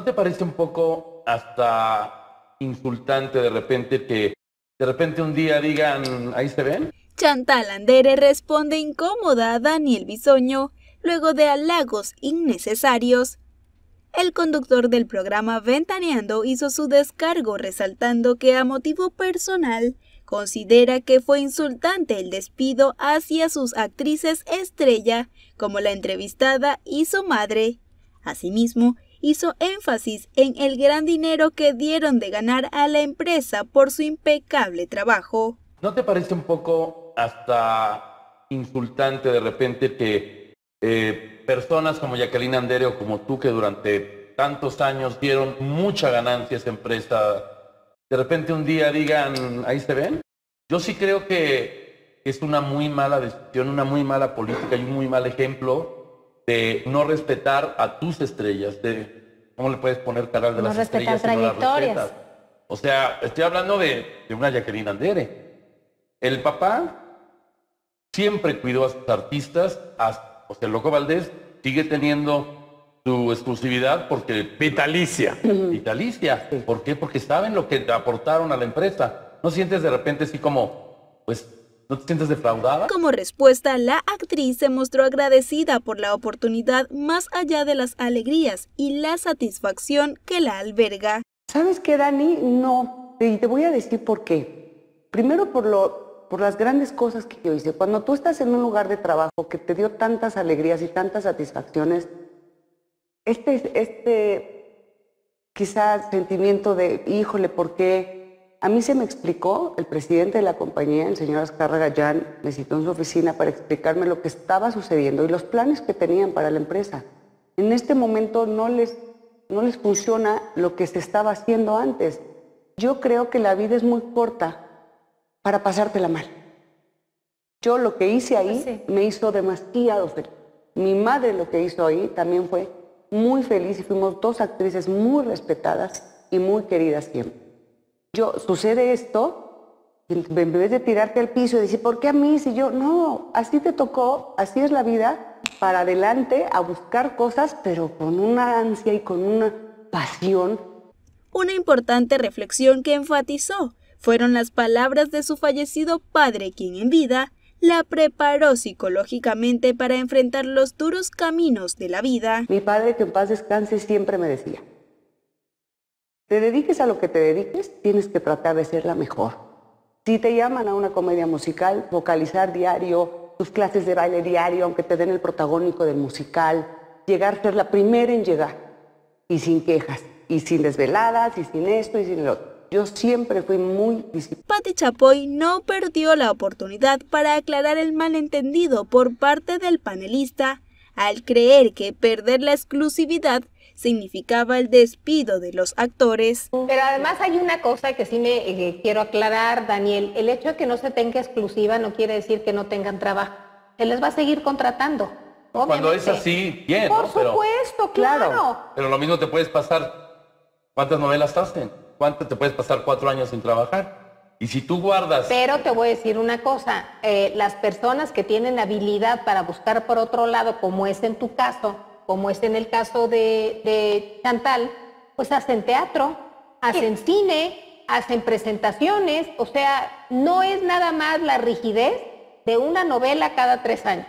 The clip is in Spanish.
¿No te parece un poco hasta insultante de repente que de repente un día digan, ahí se ven? Chantal Andere responde incómoda a Daniel Bisoño luego de halagos innecesarios. El conductor del programa Ventaneando hizo su descargo resaltando que a motivo personal considera que fue insultante el despido hacia sus actrices estrella, como la entrevistada y su madre. Asimismo, hizo énfasis en el gran dinero que dieron de ganar a la empresa por su impecable trabajo. ¿No te parece un poco hasta insultante de repente que eh, personas como Jacqueline Andere o como tú que durante tantos años dieron mucha ganancia a esa empresa, de repente un día digan, ahí se ven? Yo sí creo que es una muy mala decisión, una muy mala política y un muy mal ejemplo de no respetar a tus estrellas, de cómo le puedes poner canal de las estrellas trayectorias. o sea, estoy hablando de, una Jacqueline Andere. El papá siempre cuidó a sus artistas, o sea, Loco Valdés sigue teniendo su exclusividad porque... Vitalicia. Vitalicia. ¿Por qué? Porque saben lo que aportaron a la empresa. No sientes de repente así como, pues, ¿No te sientes defraudada? Como respuesta, la actriz se mostró agradecida por la oportunidad más allá de las alegrías y la satisfacción que la alberga. ¿Sabes qué, Dani? No. Y te voy a decir por qué. Primero por, lo, por las grandes cosas que yo hice. Cuando tú estás en un lugar de trabajo que te dio tantas alegrías y tantas satisfacciones, este, este quizás sentimiento de, híjole, ¿por qué? A mí se me explicó, el presidente de la compañía, el señor Azcarra Gallán, me citó en su oficina para explicarme lo que estaba sucediendo y los planes que tenían para la empresa. En este momento no les, no les funciona lo que se estaba haciendo antes. Yo creo que la vida es muy corta para pasártela mal. Yo lo que hice ahí me hizo demasiado feliz. Mi madre lo que hizo ahí también fue muy feliz y fuimos dos actrices muy respetadas y muy queridas siempre yo, sucede esto, en vez de tirarte al piso y decir, ¿por qué a mí? Si yo, no, así te tocó, así es la vida, para adelante a buscar cosas, pero con una ansia y con una pasión. Una importante reflexión que enfatizó fueron las palabras de su fallecido padre, quien en vida la preparó psicológicamente para enfrentar los duros caminos de la vida. Mi padre, que en paz descanse, siempre me decía, te dediques a lo que te dediques, tienes que tratar de ser la mejor. Si te llaman a una comedia musical, vocalizar diario, tus clases de baile diario, aunque te den el protagónico del musical, llegar a ser la primera en llegar y sin quejas, y sin desveladas, y sin esto, y sin lo otro. Yo siempre fui muy disciplinada. Patti Chapoy no perdió la oportunidad para aclarar el malentendido por parte del panelista al creer que perder la exclusividad significaba el despido de los actores. Pero además hay una cosa que sí me eh, quiero aclarar, Daniel. El hecho de que no se tenga exclusiva no quiere decir que no tengan trabajo. Se les va a seguir contratando. Cuando es así, bien. Por supuesto, claro. Pero lo mismo te puedes pasar. ¿Cuántas novelas hacen? ¿Cuánto te puedes pasar cuatro años sin trabajar? Y si tú guardas... Pero te voy a decir una cosa, eh, las personas que tienen habilidad para buscar por otro lado, como es en tu caso, como es en el caso de, Chantal, pues hacen teatro, hacen cine, hacen presentaciones, o sea, no es nada más la rigidez de una novela cada tres años.